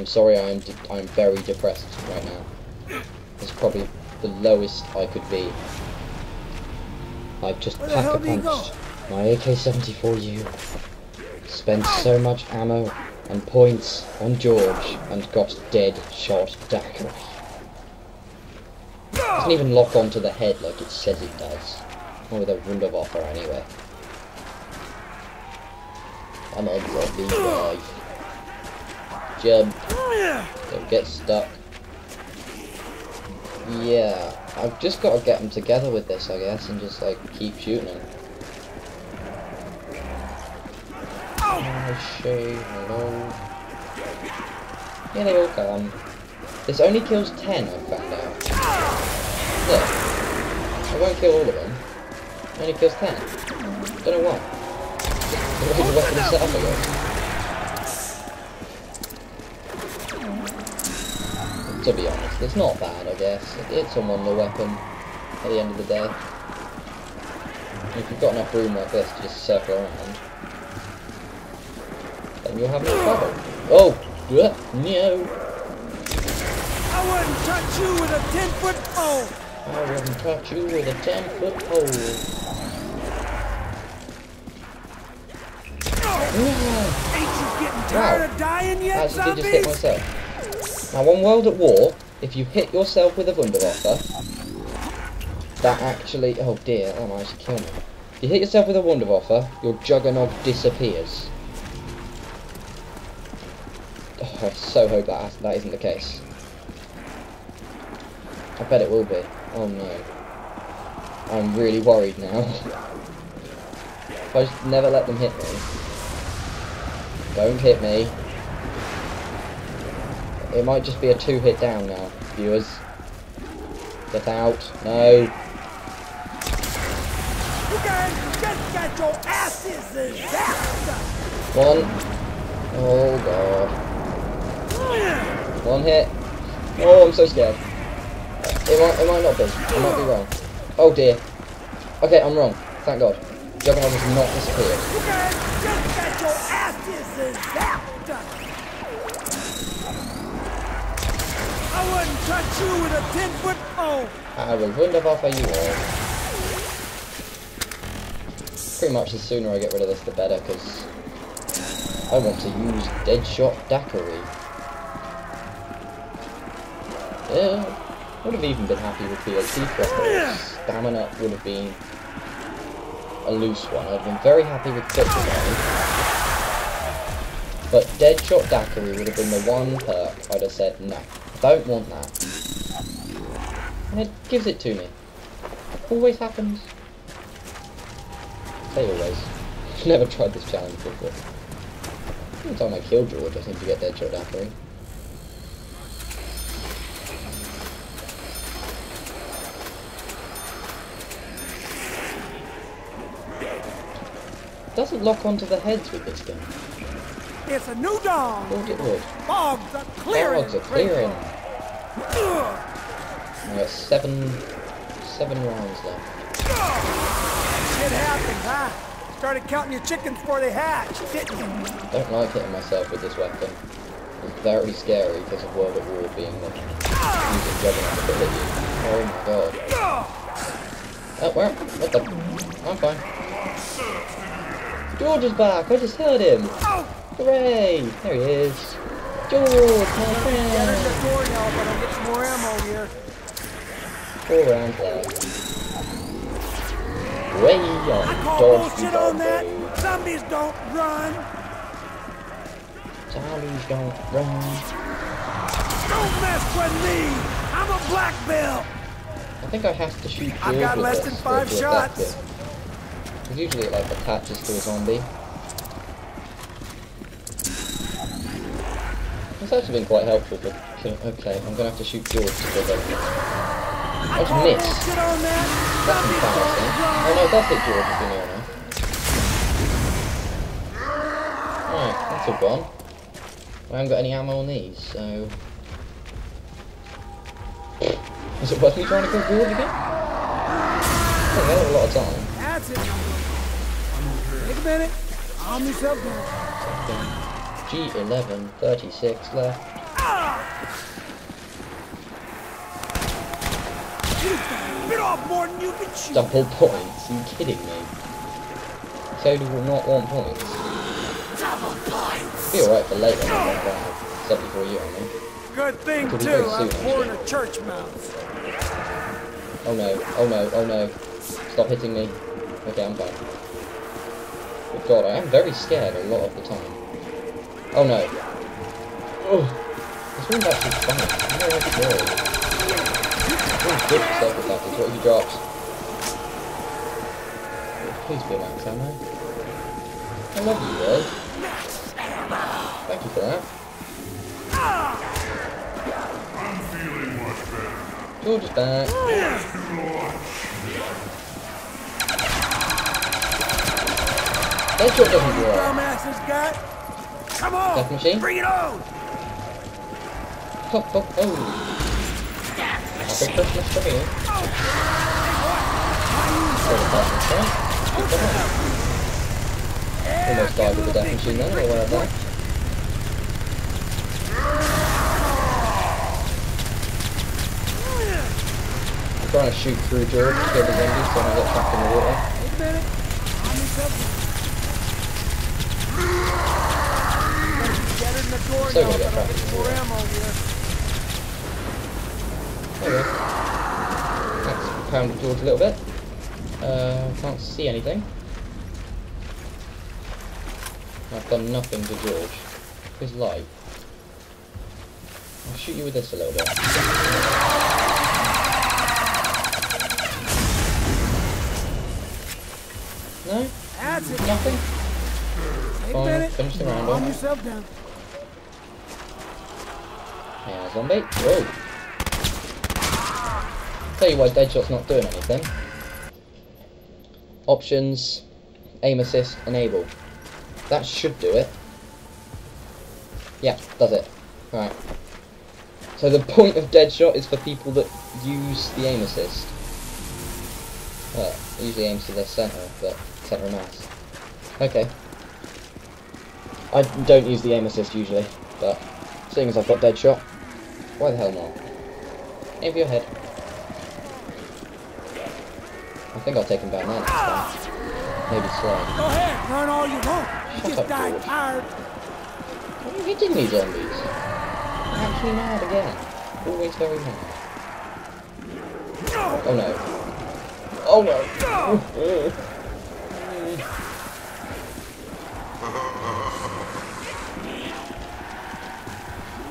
I'm sorry, I am de- I'm very depressed right now. It's probably the lowest I could be. I've just pack a punched my AK-74U. Spent so much ammo and points on George and got dead shot Daiquiri. Doesn't even lock onto the head like it says it does. Or with a Wunderwaffe anyway. On, zombie life. Jump. Don't get stuck. Yeah, I've just got to get them together with this, I guess, and just like keep shooting them. Oh, shit, hello. Yeah, they all come. This only kills 10, I've found out. Look. I won't kill all of them. It only kills 10. Don't know why. The the weapon set up, I To be honest, it's not bad, I guess. It- It's a wonder weapon at the end of the day. If you've got enough room like this to just circle around, then you'll have no trouble. Oh! No! I wouldn't touch you with a 10 foot pole. I wouldn't touch you with a 10 foot pole. Oh, no! Ain't you getting tired of dying yet, I did just hit zombies? myself. Now, on World at War, if you hit yourself with a Wunderwaffe, that actually... Oh dear, oh that might actually kill me. If you hit yourself with a Wunderwaffe, your Juggernaut disappears. Oh, I so hope that that isn't the case. I bet it will be. Oh no. I'm really worried now. if I just never let them hit me. Don't hit me. It might just be a two hit down now, viewers. Get out. No. You guys just got your asses zapped. One. Oh god. One hit. Oh, I'm so scared. It might, it might not be. I might be wrong. Oh dear. Okay, I'm wrong. Thank god. Juggernaut has not disappeared. You guys just got your asses zapped. Touch you with a 10 foot pole. I will Wunderwaffe you all. Pretty much the sooner I get rid of this, the better, because I want to use Deadshot Daiquiri. Yeah, would have even been happy with PhD for Stamina would have been a loose one. I'd have been very happy with Kryptonite. But Deadshot Daiquiri would have been the one perk I'd have said, no, don't want that. And it gives it to me. Always happens. Say always. Never tried this challenge before. Every time I kill George, I seem to get Deadshot Daiquiri. Doesn't lock onto the heads with this gun. It's a new dawn. Thought it would. Fogs are clearing. Dogs are clearing. I got seven, seven rounds left. Shit happened, huh? Started counting your chickens before they hatched, didn't you? Don't like hitting myself with this weapon. It's very scary because of World at War being the using Juggernaut you. Oh my god. Oh, where? What the? I'm fine. George is back! I just heard him! Oh, Hooray! There he is! George, my friend! in the door now if I don't some more ammo here. Four rounds left. Way on, I call dodge bullshit on that. Zombies don't run. Zombies don't run. Don't mess with me. I'm a black belt. I think I have to shoot I've got less than five shots. it. 'Cause usually it like attaches to a zombie. It's actually been quite helpful kill- Okay, I'm gonna have to shoot George to kill them. I just missed. bullshit on that. That's embarrassing. Oh no, that's it George has been here now. Alright, that's all gone. I haven't got any ammo on these, so... Is it worth me trying to kill George again? I think had a lot of time. That's it. Take a minute. Down. G11, 36 left. Bit off more than you can chew. Double points? Are you kidding me? Sody will not want points. Be alright for later. when I'm around 74 I mean. Good thing, too. very I'm pouring a church mouse. Oh no, oh no, oh no. Stop hitting me. Okay, I'm fine. Good god, I am very scared a lot of the time. Oh no. Oh, this one's actually fine. I'm not really worried. Oh, good circle tactics. What he drops? Please be a max ammo. I love you, world. Thank you for that. I'm feeling much better. George is back. Deadshot doesn't work. Dumbasses got. Come on. Death machine? Bring it on. Oh, oh, oh. Happy Christmas to me. The person's right. Good for. Almost died with the death machine then, of that. I'm trying to shoot through George to get the zombies so I don't get trapped in the water. Wait a minute. I'm in trouble. Get in the door So now, but I'll trapped get in the more ammo here. There we go. That's pounded George a little bit. Uh, can't see anything. I've done nothing to George. His light. I'll shoot you with this a little bit. No? That's it. Nothing? Fine, finish the round off. Yeah, zombie. Whoa. Tell you why Deadshot's not doing anything. Options, aim assist, enable. That should do it. Yeah, does it. Right. So the point of Deadshot is for people that use the aim assist. Well, it usually aims to the centre, but centre mass. Okay. I don't use the aim assist usually, but seeing as I've got Deadshot, why the hell not? Aim for your head. I think I'll take him down there next time. Maybe slide. Go ahead. Run all you want. You Shut just up, died tired. What are you hitting me zombies? I'm actually mad again. Always very mad. Oh no. Oh no.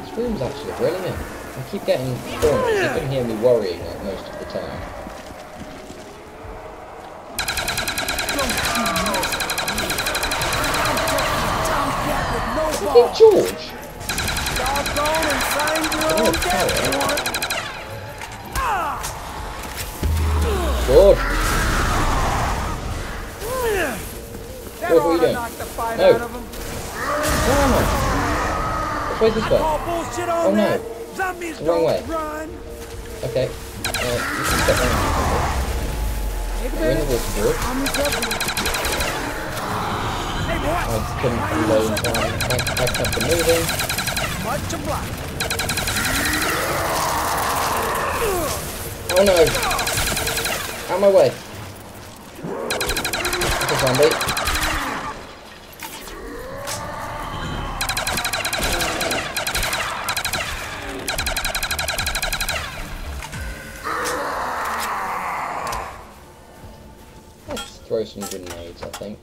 This room's actually brilliant. I keep getting corners. You can hear me worrying like most of the time. Look at George. George. George, what are you doing? No. Where am I? Which way's this way? Oh, no. Zombies wrong don't way. run. Okay. Uh, you can step around. Wait a You're in the minute. water, I'm in trouble. Hey, boy. I couldn't reload in time. Thanks for moving. Much obliged. Oh no! Out of my way. That's a zombie. Throw some grenades, I think.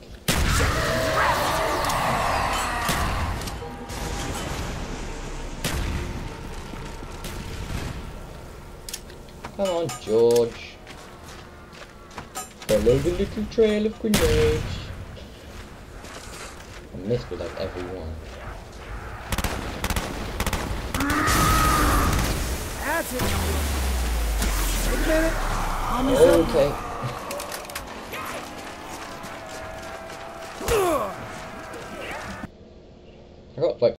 Come on, George. Follow the little trail of grenades. I missed with like every one. That's it. Wait a minute. Okay. I got like